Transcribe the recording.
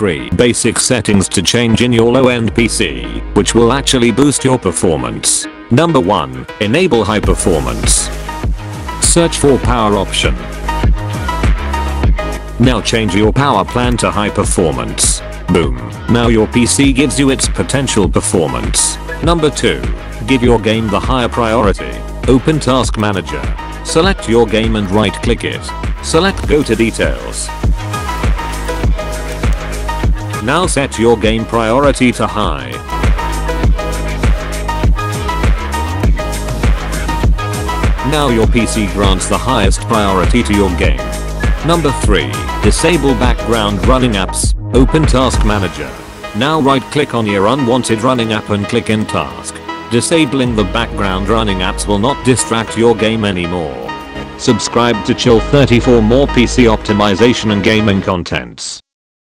3 basic settings to change in your low-end PC, which will actually boost your performance. Number 1. Enable high performance. Search for power option. Now change your power plan to high performance. Boom. Now your PC gives you its potential performance. Number 2. Give your game the higher priority. Open Task Manager. Select your game and right click it. Select Go to Details. Now set your game priority to high. Now your PC grants the highest priority to your game. Number 3. Disable background running apps. Open Task Manager. Now right click on your unwanted running app and click end task. Disabling the background running apps will not distract your game anymore. Subscribe to Chill Thirty for more PC optimization and gaming contents.